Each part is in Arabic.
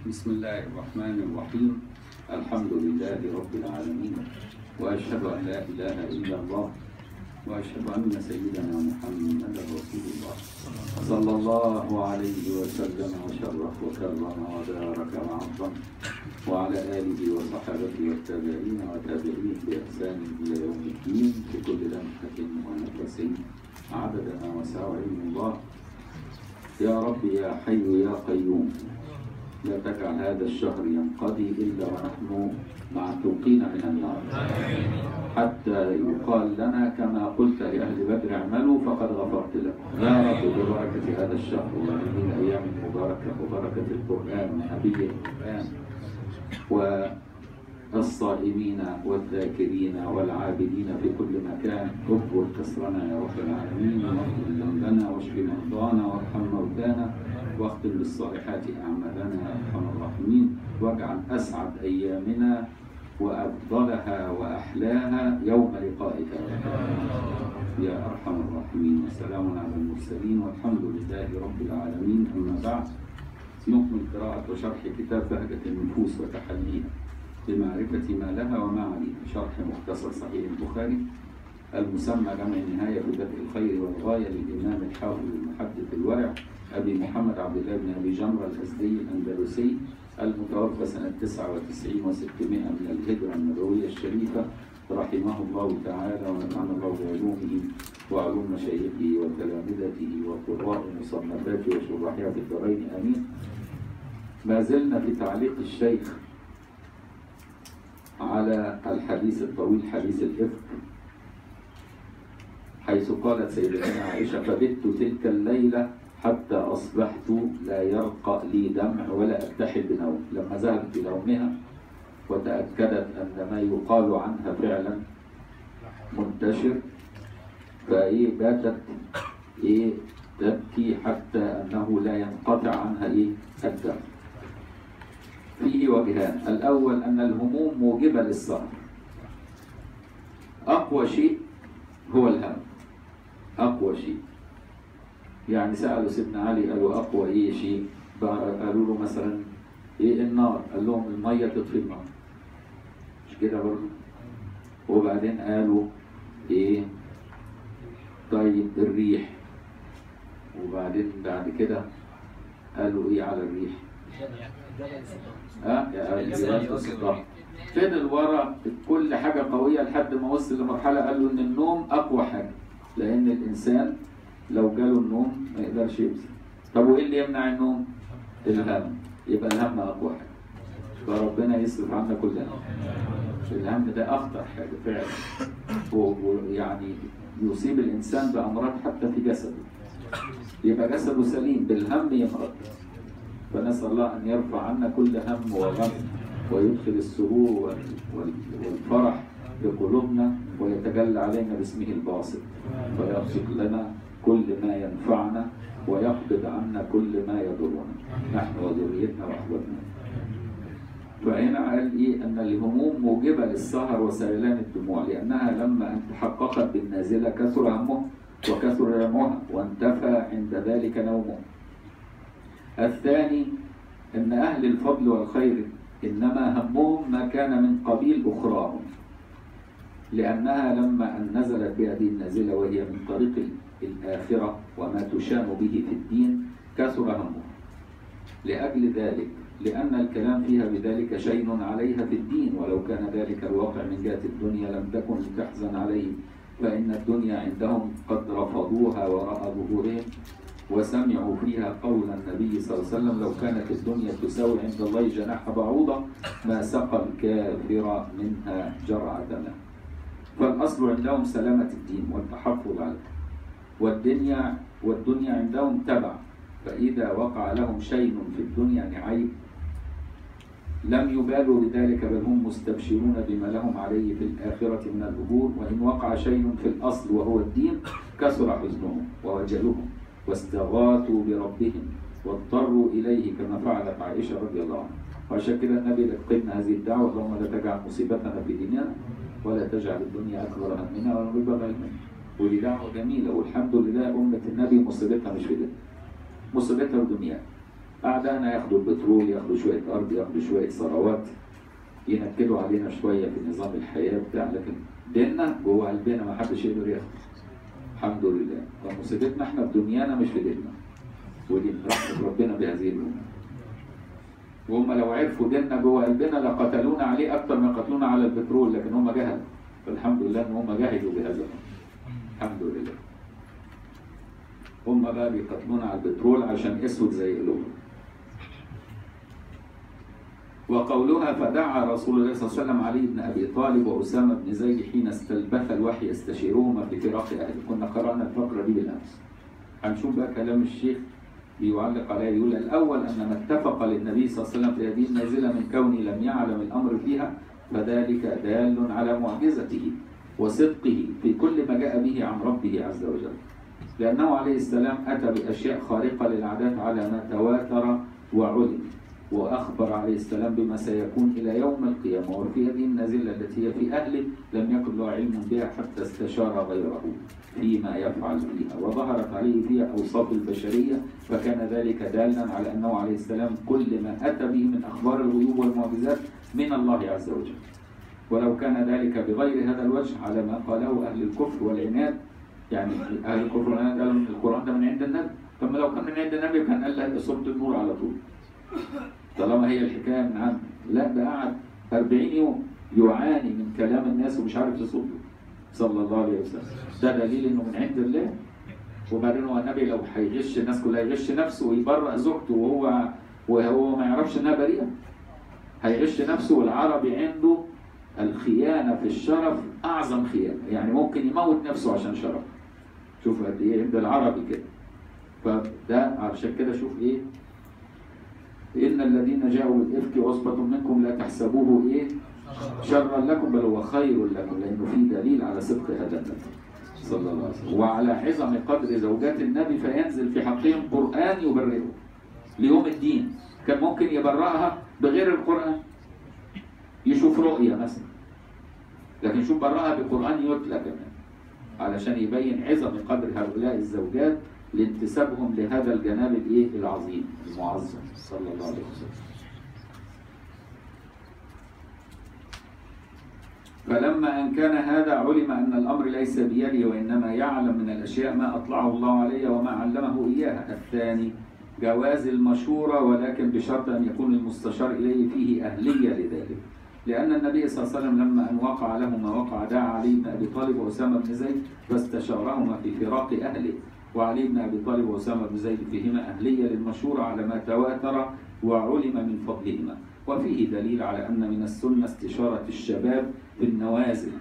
بسم الله الرحمن الرحيم. الحمد لله رب العالمين وأشهد أن لا إله إلا الله وأشهد أن سيدنا محمدا رسول الله. صلى الله عليه وسلم وشرف وكرم وبارك وعظم وعلى آله وصحبه والتابعين وتابعين بإحسان إلى يوم الدين في كل لمحة ونفس عدد ما علم الله. يا رب يا حي يا قيوم. لا تجعل هذا الشهر ينقضي إلا ونحن معتوقين من النار. حتى يقال لنا كما قلت لأهل بدر اعملوا فقد غفرت لكم. يا رب ببركة هذا الشهر وهذه الأيام المباركة وبركة القرآن ونبي القرآن والصائمين والذاكرين والعابدين في كل مكان. اكبر كسرنا يا رب العالمين واغفر ذنبنا واشف مرضانا وارحم موتانا. واختم بالصالحات أعمالنا يا أرحم الراحمين. واجعل أسعد أيامنا وأفضلها وأحلاها يوم لقائك. يا أرحم الراحمين. وسلام على المرسلين. والحمد لله رب العالمين. أما بعد نكمل قراءة وشرح كتاب بهجة النفوس وتحليها بمعرفة ما لها وما عليها. شرح مختصر صحيح البخاري. المسمى جمع النهاية في بدء الخير والغاية للإمام الحافظ المحدث الورع أبي محمد عبد الله بن أبي جمرة الأزدي الأندلسي المتوفى سنة 99 و600 من الهجرة النبوية الشريفة رحمه الله تعالى ونفعنا الله بعلومه وعلوم مشايخه وتلامذته وقراء مصنفاته وشراحها في الدارين. آمين. ما زلنا في تعليق الشيخ على الحديث الطويل حديث الإفك حيث قالت سيدتنا عائشة فبت تلك الليلة حتى أصبحت لا يرقى لي دمع ولا أتحد بنوم. لما ذهبت إلى نومها وتأكدت أن ما يقال عنها فعلا منتشر فإيه باتت إيه تبكي حتى أنه لا ينقطع عنها إيه؟ الدم. فيه وجهان. الأول أن الهموم موجبة للسهر أقوى شيء هو الهم. أقوى شيء. يعني سألوا سيدنا علي قالوا أقوى إيه شيء؟ قالوا له مثلا إيه النار؟ قال لهم المية تطفي النار. مش كده برضه وبعدين قالوا إيه؟ طيب الريح. وبعدين بعد كده قالوا إيه على الريح؟ الجبال والصداع فضل كل حاجة قوية لحد ما وصل لمرحلة قالوا إن النوم أقوى حاجة لأن الإنسان لو جاله النوم ما يقدرش يمسك. طب وإيه اللي يمنع النوم؟ الهم. يبقى الهم أقوى حاجة. فربنا يصرف عنا كل هم الهم ده أخطر حاجة فعلا. ويعني يصيب الإنسان بأمراض حتى في جسده. يبقى جسده سليم بالهم يمرض. فنسأل الله أن يرفع عنا كل هم وغم ويدخل السرور والفرح في قلوبنا ويتجلى علينا باسمه الباسط. فيرزق لنا كل ما ينفعنا ويقبض عنا كل ما يضرنا. نحن وذريتنا واحبابنا فهنا قال إيه؟ أن الهموم موجبة للسهر وسيلان الدموع لأنها لما ان تحققت بالنازلة كثر همه وكثر يمها وانتفى عند ذلك نومه الثاني أن أهل الفضل والخير إنما همهم ما كان من قبيل أخراهم. لأنها لما ان نزلت بهذه النازلة وهي من طريق الآخرة وما تشام به في الدين كثر همه لأجل ذلك لأن الكلام فيها بذلك شيء عليها في الدين. ولو كان ذلك الواقع من جهة الدنيا لم تكن لتحزن عليه فإن الدنيا عندهم قد رفضوها وراء ظهورهم وسمعوا فيها قول النبي صلى الله عليه وسلم لو كانت الدنيا تساوي عند الله جناح بعوضة ما سقى الكافر منها جرعة ماء. فالأصل عندهم سلامة الدين والتحفظ عليه والدنيا والدنيا عندهم تبع. فإذا وقع لهم شيء في الدنيا يعني عيب لم يبالوا بذلك بل هم مستبشرون بما لهم عليه في الآخرة من الأجور وإن وقع شيء في الأصل وهو الدين كثر حزنهم ووجلهم واستغاثوا بربهم واضطروا إليه كما فعلت عائشة رضي الله عنها. وعشان كده النبي لقينا هذه الدعوة اللهم لا تجعل مصيبتنا في ديننا. ولا تجعل الدنيا أكبر همنا ولا مبلغ علمنا ودي دعوة جميلة والحمد لله أمة النبي مصيبتها مش في ده مصيبتها في دنياها أعدائنا ياخدوا البترول ياخدوا شوية أرض ياخدوا شوية ثروات ينكدوا علينا شوية في نظام الحياة بتاع لكن ديننا جوه قلبنا ما حدش يقدر ياخد الحمد لله. فمصيبتنا إحنا في دنيانا مش في ديننا. ودي رحمة ربنا بهذه الأمور وهم لو عرفوا ديننا جوه قلبنا لقتلونا عليه أكتر ما قتلونا على البترول لكن هم جهلوا. فالحمد لله إن هم جهلوا بهذا الحمد لله. هم بقى بيقتلونا على البترول عشان أسود زي قلوبهم. وقولها فدعا رسول الله صلى الله عليه وسلم علي بن أبي طالب وأسامة بن زيد حين استلبث الوحي يستشيرهما في فراق أهله. كنا قرأنا الفقرة دي بالأمس. هنشوف بقى كلام الشيخ بيعلق عليه يقول الأول أن ما اتفق للنبي صلى الله عليه وسلم في هذه النازلة من كونه لم يعلم الأمر فيها فذلك دال على معجزته وصدقه في كل ما جاء به عن ربه عز وجل. لأنه عليه السلام أتى بأشياء خارقة للعادات على ما تواتر وعلم. وأخبر عليه السلام بما سيكون إلى يوم القيامة وفي هذه النازلة التي هي في أهله لم يكن له علم بها حتى استشار غيره فيما يفعل فيها وظهرت عليه فيها أوصاف البشرية فكان ذلك دالا على أنه عليه السلام كل ما أتى به من أخبار الغيوب والمعجزات من الله عز وجل. ولو كان ذلك بغير هذا الوجه على ما قاله أهل الكفر والعناد يعني أهل الكفر والعناد قالوا القرآن ده من عند النبي. طب لو كان من عند النبي كان قال لها سورة النور على طول. طالما هي الحكاية من عنده لا ده قعد 40 يوم يعاني من كلام الناس ومش عارف يصده. صلى الله عليه وسلم. ده دليل إنه من عند الله. وبعدين هو النبي لو هيغش الناس كلها يغش نفسه ويبرأ زوجته وهو وهو ما يعرفش إنها بريئة. هيغش نفسه والعربي عنده الخيانة في الشرف أعظم خيانة. يعني ممكن يموت نفسه عشان شرف شوف قد إيه عند العربي كده. فده عشان كده شوف إيه؟ إن الذين جاءوا بالإفك عصبة منكم لا تحسبوه إيه؟ شرا لكم بل هو خير لكم لأنه في دليل على صدق هذا النبي صلى الله عليه وسلم. وعلى عظم قدر زوجات النبي فينزل في حقهم قرآن يبرئه ليوم الدين. كان ممكن يبرأها بغير القرآن. يشوف رؤية مثلا. لكن شوف برأها بقرآن يتلى كمان. علشان يبين عظم قدر هؤلاء الزوجات لانتسابهم لهذا الجناب الإيه العظيم المعظم صلى الله عليه وسلم. فلما أن كان هذا علم أن الأمر ليس بيدي وإنما يعلم من الأشياء ما أطلعه الله علي وما علمه اياها الثاني جواز المشورة ولكن بشرط أن يكون المستشار إليه فيه أهلية لذلك. لأن النبي صلى الله عليه وسلم لما أن وقع له ما وقع دعا علي بن أبي طالب وأسامة بن زيد فاستشارهما في فراق أهله. وعلي بن أبي طالب وأسامة بن زيد فيهما أهلية للمشورة على ما تواتر وعلم من فضلهما. وفيه دليل على أن من السنة استشارة الشباب في النوازل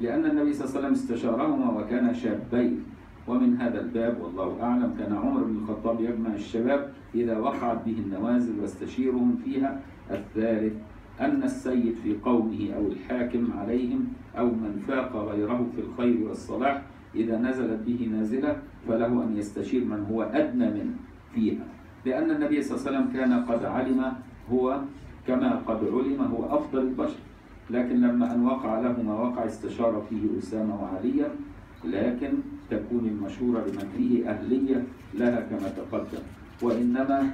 لأن النبي صلى الله عليه وسلم استشارهما وكان شابين. ومن هذا الباب والله أعلم كان عمر بن الخطاب يجمع الشباب إذا وقعت به النوازل واستشيرهم فيها. الثالث أن السيد في قومه أو الحاكم عليهم أو من فاق غيره في الخير والصلاح إذا نزلت به نازلة فله أن يستشير من هو أدنى منه فيها. لأن النبي صلى الله عليه وسلم كان قد علم هو كما قد علم هو أفضل البشر. لكن لما أن وقع له ما وقع استشار فيه أسامة وعليا لكن تكون المشورة لمن فيه أهلية لها كما تقدم. وإنما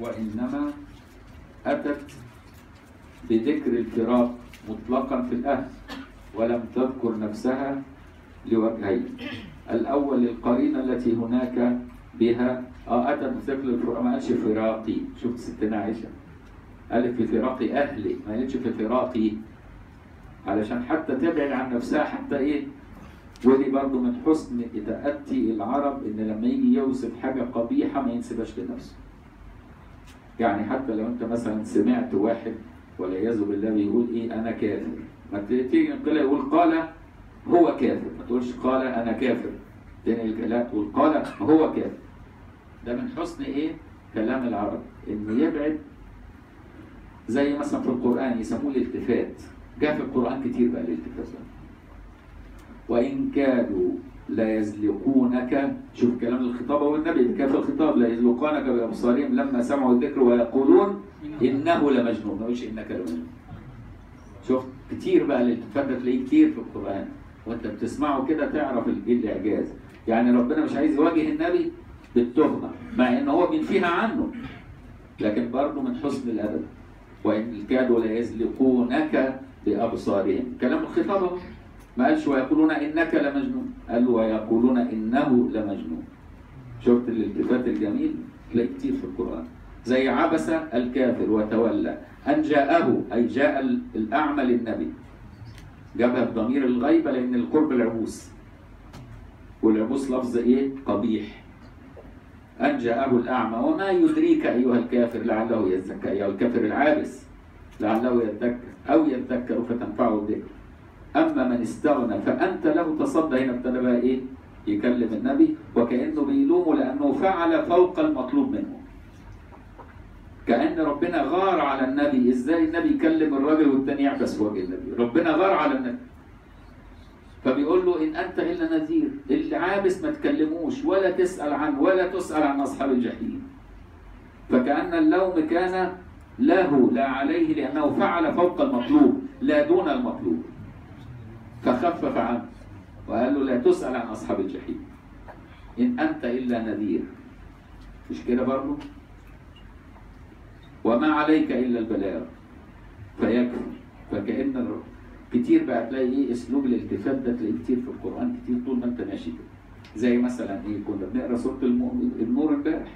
وإنما أتت بذكر الفراق مطلقا في الأهل ولم تذكر نفسها لوجهين الأول للقرينة التي هناك بها. آه أتت بذكر الفراق ما قالش فراقي. شفت ستنا عائشة قالت في فراق أهلي. ما قالتش في فراقي. علشان حتى تبعد عن نفسها حتى إيه؟ ودي برضو من حسن تأتي العرب إن لما يجي يوصف حاجة قبيحة ما ينسبهاش لنفسه. يعني حتى لو أنت مثلا سمعت واحد والعياذ بالله بيقول إيه؟ أنا كافر. ما تيجي يقول قال هو كافر. ما تقولش قال أنا كافر. تاني لا تقول قال هو كافر. ده من حسن إيه؟ كلام العرب. إن يبعد زي مثلا في القرآن يسموه الالتفات. جاء في القرآن كتير بقى الالتفات وإن كادوا لا يزلقونك. شوف كلام الخطاب. هو النبي كيف الخطاب لا يزلقونك بأبصارهم لما سمعوا الذكر ويقولون إنه لمجنون. ما إنك لمجنون. شوف كتير بقى الالتفات ده تلاقيه كتير في القرآن. وانت بتسمعه كده تعرف إيه الإعجاز. يعني ربنا مش عايز يواجه النبي بالتهمة مع إن هو بينفيها عنه. لكن برضه من حسن الأدب وإن كادوا ليزلقونك بأبصارهم. كلام الخطاب ما قالش ويقولون إنك لمجنون. قال ويقولون إنه لمجنون. شفت الالتفات الجميل؟ تلاقي كتير في القرآن. زي عبس الكافر وتولى. أن جاءه أي جاء ال- الأعمى للنبي. جابها بضمير الغيبة لأن القرب العبوس. والعبوس لفظ إيه؟ قبيح. أن جاءه الأعمى. وما يدريك أيها الكافر لعله يزكى أيها الكافر العابس لعله يذكر أو يذكر فتنفعه الذكر. أما من استغنى فأنت له تصدى. هنا ابتدى بقى إيه؟ يكلم النبي وكأنه بيلومه لأنه فعل فوق المطلوب منه. كأن ربنا غار على النبي. إزاي النبي يكلم الراجل والتاني يعبس وجه النبي؟ ربنا غار على النبي. فبيقول له إن أنت إلا نذير. العابس ما تكلموش ولا تسأل عنه ولا تسأل عن أصحاب الجحيم. فكأن اللوم كان له لا عليه لأنه فعل فوق المطلوب لا دون المطلوب. فخفف عنه وقال له لا تسأل عن أصحاب الجحيم. إن أنت إلا نذير. مش كده برضه؟ وما عليك إلا البلاغ. فيكفي. فكأن كتير بقى تلاقي إيه أسلوب الالتفات ده تلاقيه كتير في القرآن كتير طول ما أنت ماشي كده. زي مثلا إيه كنا بنقرأ سورة النور امبارح.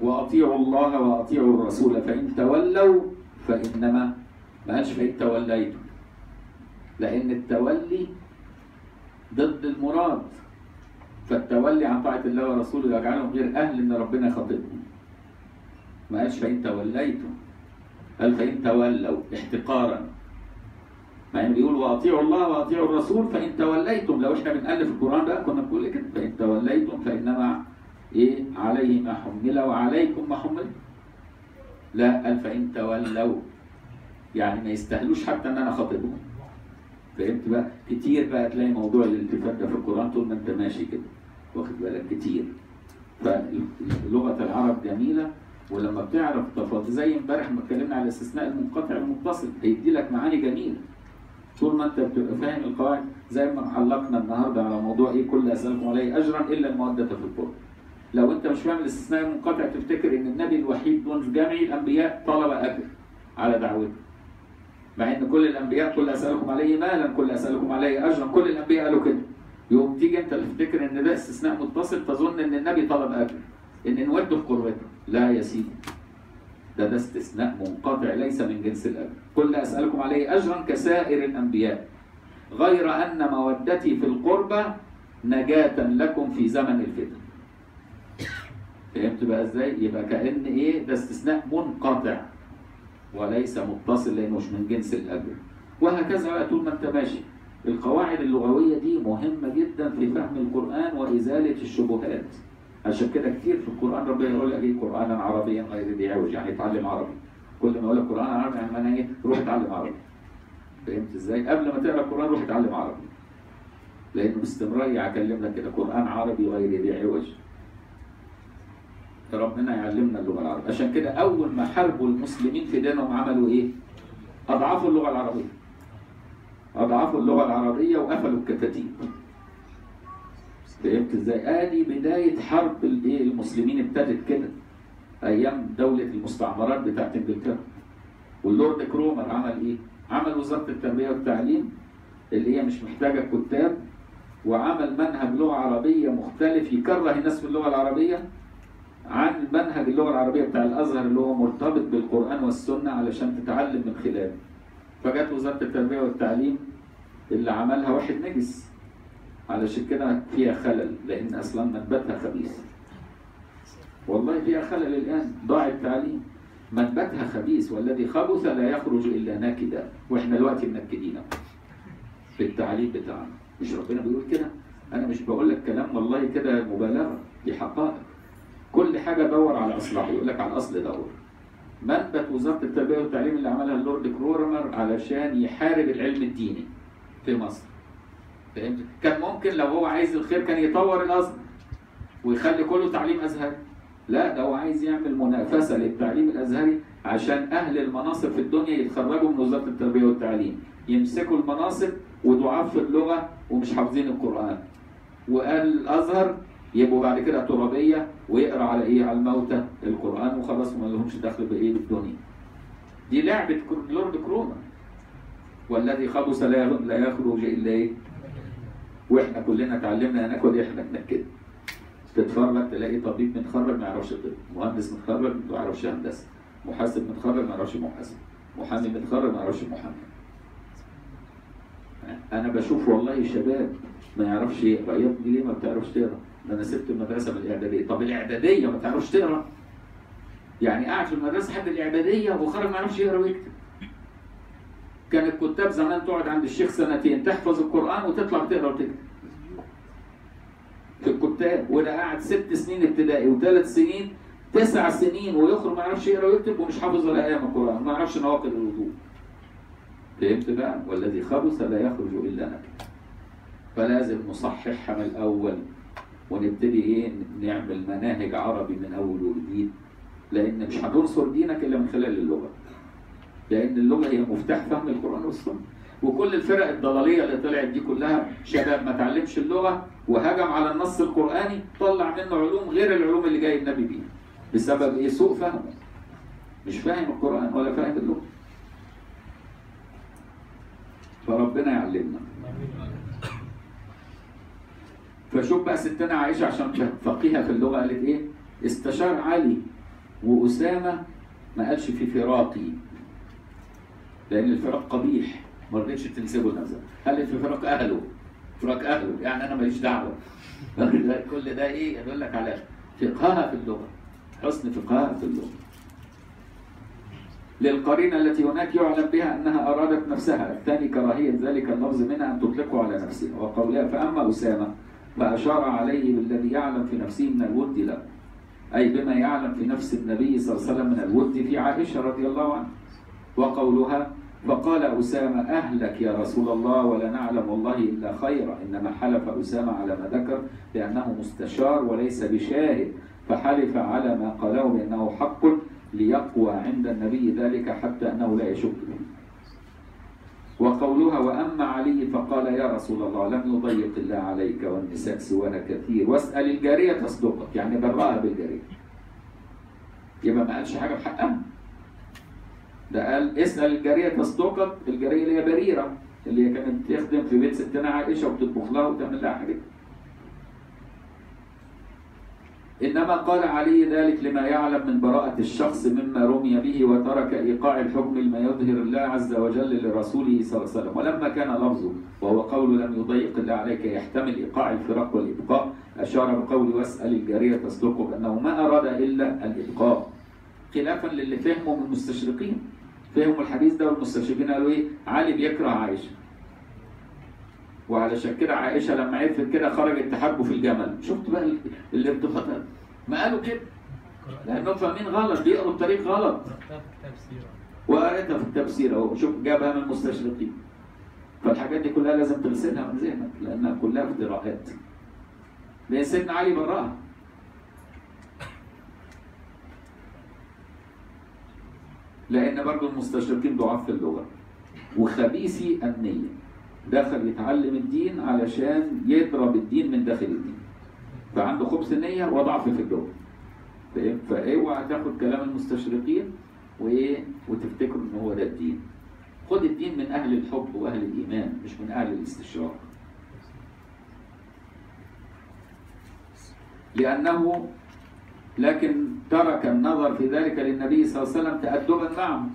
وأطيعوا الله وأطيعوا الرسول فإن تولوا فإنما ما قالش فإن توليتم. لأن التولي ضد المراد. فالتولي عن طاعة الله ورسوله يجعلهم غير أهل إن ربنا يخاطبهم ما قالش فإن توليتم قال فإن تولوا احتقارا. مع إنه بيقول واطيعوا الله واطيعوا الرسول فإن توليتم. لو إحنا بنألف القرآن بقى كنا بنقول كده؟ فإن توليتم فإنما إيه؟ عليه ما حمل وعليكم ما حمل. لا قال فإن تولوا. يعني ما يستاهلوش حتى إن أنا خاطبهم فهمت بقى؟ كتير بقى تلاقي موضوع الالتفات ده في القرآن طول ما أنت ماشي كده. واخد بالك؟ كتير. فلغة العرب جميلة. ولما بتعرف تفاصيل زي امبارح ما اتكلمنا على الاستثناء المنقطع المتصل هيدي لك معاني جميلة. طول ما انت بتبقى فاهم القواعد زي ما علقنا النهارده على موضوع إيه كل اسالكم عليه أجرا إلا الموده في القرب لو انت مش فاهم الاستثناء المنقطع تفتكر إن النبي الوحيد دون جميع الأنبياء طلب أجر على دعوته. مع إن كل الأنبياء كل اسالكم عليه مالا كل اسالكم عليه أجرا كل الأنبياء قالوا كده. يوم تيجي انت تفتكر إن ده استثناء متصل تظن إن النبي طلب أجر. إن نوده في قربته لا يا سيدي. ده ده استثناء منقطع ليس من جنس الاجر كل أسألكم عليه اجرا كسائر الأنبياء. غير أن مودتي في القربى نجاة لكم في زمن الفتن. فهمت بقى إزاي؟ يبقى كأن إيه؟ ده استثناء منقطع. وليس متصل لأنه مش من جنس الاجر وهكذا بقى طول ما أنت ماشي. القواعد اللغوية دي مهمة جدا في فهم القرآن وإزالة الشبهات. عشان كده كتير في القرآن ربنا يقول لك إيه؟ قرآنا عربيا غير ذي عوج يعني اتعلم عربي. كل ما يقول لك قرآن عربي يعني معناه إيه؟ روح اتعلم عربي. فهمت إزاي؟ قبل ما تقرأ القرآن روح اتعلم عربي. لأنه باستمرار يكلم لك كده قرآن عربي غير ذي عوج. ربنا يعلمنا اللغة العربية. عشان كده أول ما حاربوا المسلمين في دينهم عملوا إيه؟ أضعفوا اللغة العربية. أضعفوا اللغة العربية وقفلوا الكتاتيب فهمت إزاي؟ ادي بداية حرب الايه المسلمين ابتدت كده أيام دولة المستعمرات بتاعت إنجلترا واللورد كرومر عمل إيه؟ عمل وزارة التربية والتعليم اللي هي مش محتاجة كتاب وعمل منهج لغة عربية مختلف يكره الناس في اللغة العربية عن منهج اللغة العربية بتاع الأزهر اللي هو مرتبط بالقرآن والسنة علشان تتعلم من خلاله. فجت وزارة التربية والتعليم اللي عملها واحد نجس علشان كده فيها خلل لأن أصلا منبتها خبيث. والله فيها خلل الآن. ضاع التعليم. منبتها خبيث والذي خبث لا يخرج إلا ناكدا. وإحنا دلوقتي منكدين في التعليم بتاعنا. مش ربنا بيقول كده؟ أنا مش بقول لك كلام والله كده مبالغة. دي حقائق. كل حاجة دور على أصلها. يقول لك على الأصل دور. منبت وزارة التربية والتعليم اللي عملها اللورد كرورمر علشان يحارب العلم الديني في مصر. فهمت؟ كان ممكن لو هو عايز الخير كان يطور الازهر ويخلي كله تعليم أزهري. لا ده هو عايز يعمل منافسة للتعليم الأزهري عشان أهل المناصب في الدنيا يتخرجوا من وزارة التربية والتعليم. يمسكوا المناصب وضعاف في اللغة ومش حافظين القرآن. واهل الأزهر يبقوا بعد كده ترابية ويقرأ على إيه؟ على الموتى القرآن وخلاص ما لهمش دخل بايه بالدنيا دي لعبة لورد كرونا والذي خبث لا يخرج إلا إيه؟ وإحنا كلنا اتعلمنا ناكل إحنا كده تتفرج تلاقي طبيب متخرج ما يعرفش طب مهندس متخرج ما يعرفش هندسة محاسب متخرج ما يعرفش محاسب محامي متخرج ما يعرفش محامي. أنا بشوف والله شباب ما يعرفش يقرأ. يا ابني ليه ما بتعرفش تقرأ؟ ده أنا سبت المدرسة من الاعدادية. طب الاعدادية ما تعرفش تقرأ؟ يعني قاعد في المدرسة لحد الاعدادية وخرج ما يعرفش يقرأ ويكتب. كان الكتاب زمان تقعد عند الشيخ سنتين تحفظ القرآن وتطلع تقرأ وتكتب. في الكتاب وده قاعد ست سنين ابتدائي وثلاث سنين تسع سنين ويخرج ما يعرفش يقرأ ويكتب ومش حافظ ولا إيه من القرآن ما يعرفش نواقض الوضوء. فهمت بقى؟ والذي خبث لا يخرج إلا نكد. فلازم نصححها من الأول ونبتدي إيه؟ نعمل مناهج عربي من أول وجديد. لأن مش هتنصر دينك إلا من خلال اللغة. لأن اللغة هي مفتاح فهم القرآن والسنة. وكل الفرق الضلالية اللي طلعت دي كلها شباب ما تعلمش اللغة وهجم على النص القرآني طلع منه علوم غير العلوم اللي جاي النبي بيها. بسبب إيه؟ سوء فهمه. مش فاهم القرآن ولا فاهم اللغة. فربنا يعلمنا. فشوف بقى ستنا عائشة عشان كانت فقيهة في اللغة قالت إيه؟ استشار علي وأسامة ما قالش في فراقي. لأن الفراق قبيح ما رضيتش تنسبه لنفسها قالت في فراق أهله فراق أهله يعني أنا ماليش دعوة. كل ده إيه؟ يدل لك على فقهها في اللغة حسن فقهها في اللغة. للقرينة التي هناك يعلم بها أنها أرادت نفسها. الثاني كراهية ذلك اللفظ منها أن تطلقه على نفسها. وقولها فأما أسامة فأشار عليه بالذي يعلم في نفسه من الود له. أي بما يعلم في نفس النبي صلى الله عليه وسلم من الود في عائشة رضي الله عنها. وقولها فقال أسامة أهلك يا رسول الله ولا نعلم والله إلا خيرا. إنما حلف أسامة على ما ذكر لأنه مستشار وليس بشاهد فحلف على ما قاله بأنه حق ليقوى عند النبي ذلك حتى أنه لا يشك به. وقولها وأما علي فقال يا رسول الله لم يضيق الله عليك والنساء سوانا كثير. واسأل الجارية تصدقك يعني برأها بالجارية. يبقى ما قالش حاجة بحقها. ده قال اسأل الجارية تصدقك الجارية اللي هي بريرة اللي هي كانت تخدم في بيت ستنا عائشة وبتطبخ لها وتعمل لها حاجات. إنما قال علي ذلك لما يعلم من براءة الشخص مما رمي به وترك إيقاع الحكم لما يظهر الله عز وجل لرسوله صلى الله عليه وسلم. ولما كان لفظه وهو قول لم يضيق الله عليك يحتمل إيقاع الفراق والإبقاء أشار بقول واسأل الجارية تصدقه بأنه ما أراد إلا الإبقاء خلافا للي فهموا من المستشرقين. فهموا الحديث ده والمستشرقين قالوا إيه؟ علي بيكره عائشة. وعلشان كده عائشة لما عرفت كده خرجت تحاربه في الجمل. شفت بقى ال- الارتباطات ما قالوا كده. لأنهم فاهمين غلط بيقروا التاريخ غلط. وقريتها في التفسير أهو. شوف جابها من المستشرقين فالحاجات دي كلها لازم ترسلها من ذهنك لأنها كلها افتراءات لأن سيدنا علي براها. لأن برضو المستشرقين ضعاف في اللغة. وخبيثي النيه دخل يتعلم الدين علشان يضرب الدين من داخل الدين. فعنده خبث النيه وضعف في اللغة؟ فاوعى تاخد كلام المستشرقين وايه وتفتكر إن هو ده الدين. خد الدين من أهل الحب وأهل الإيمان مش من أهل الاستشراق. لأنه لكن ترك النظر في ذلك للنبي صلى الله عليه وسلم تأدبا معه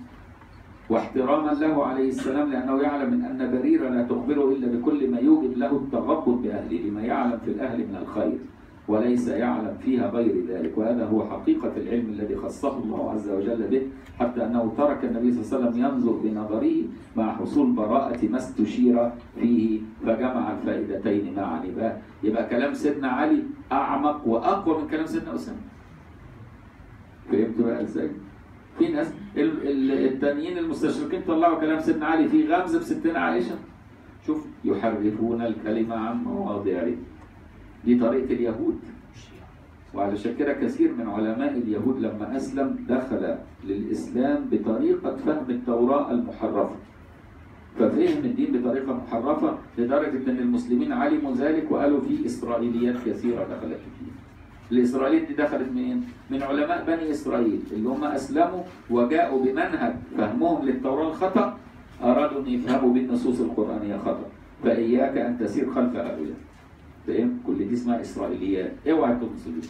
واحتراما له عليه السلام لأنه يعلم من أن بريرة لا تخبره إلا بكل ما يوجب له التغبط بأهله لما يعلم في الأهل من الخير وليس يعلم فيها غير ذلك وهذا هو حقيقة العلم الذي خصه الله عز وجل به حتى أنه ترك النبي صلى الله عليه وسلم ينظر بنظره مع حصول براءة ما استشير فيه فجمع الفائدتين معا يبقى, يبقى كلام سيدنا علي أعمق وأقوى من كلام سيدنا أسامة فهمت بقى إزاي؟ في ناس ال- ال- التانيين المستشرقين طلعوا كلام سيدنا علي في غمزة بستنا عائشة. شوف يحرفون الكلمة عن مواضعه. دي طريقة اليهود. وعلشان كده كثير من علماء اليهود لما أسلم دخل للإسلام بطريقة فهم التوراة المحرفة. ففهم الدين بطريقة محرفة لدرجة إن المسلمين علموا ذلك وقالوا في إسرائيليات كثيرة دخلت فيه. الإسرائيليين دي دخلت منين؟ من علماء بني إسرائيل اللي هم أسلموا وجاءوا بمنهج فهمهم للتوراة الخطأ أرادوا أن يفهموا بالنصوص القرآنية خطأ. فإياك أن تسير خلف هؤلاء. فاهم؟ كل دي اسمها إسرائيليات اوعى دي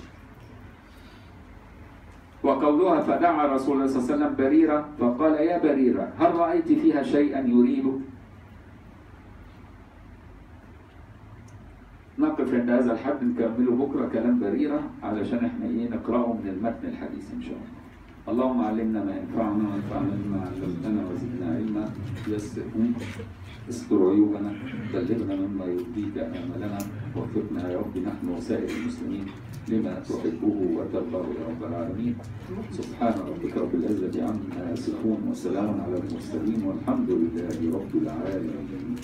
وقولها فدعا رسول الله صلى الله عليه وسلم بريرة فقال يا بريرة هل رأيت فيها شيئا يريب عند هذا الحد نكمله بكرة كلام بريرة علشان إحنا إيه نقرأه من المتن الحديث إن شاء الله. اللهم علمنا ما ينفعنا وانفعنا بما علمتنا وزدنا علما. يسر استر عيوبنا بلغنا مما يرضيك امالنا وفقنا يا رب نحن وسائر المسلمين لما تحبه وترضاه يا رب العالمين. سبحان ربك رب العزة عما يصفون وسلام على المرسلين والحمد لله رب العالمين.